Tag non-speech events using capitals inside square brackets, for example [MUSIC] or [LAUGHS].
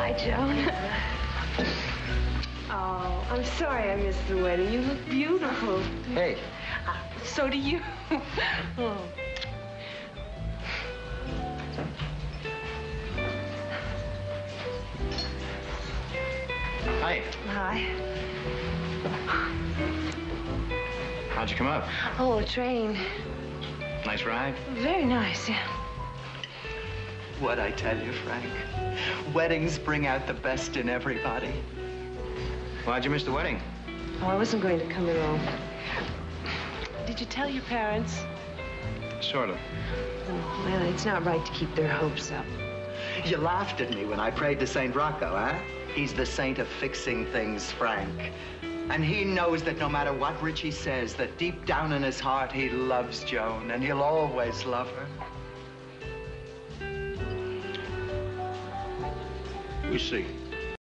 Hi, Joan. [LAUGHS] Oh, I'm sorry I missed the wedding. You look beautiful. Hey. Uh, so do you. [LAUGHS] oh. Hi. Hi. How'd you come up? Oh, a train. Nice ride? Very nice, yeah. What I tell you, Frank. Weddings bring out the best in everybody. Why'd you miss the wedding? Oh, I wasn't going to come at all. Did you tell your parents? Sort of. Oh, well, it's not right to keep their hopes up. You laughed at me when I prayed to St. Rocco, huh? He's the saint of fixing things, Frank. And he knows that no matter what Richie says, that deep down in his heart, he loves Joan, and he'll always love her. We see.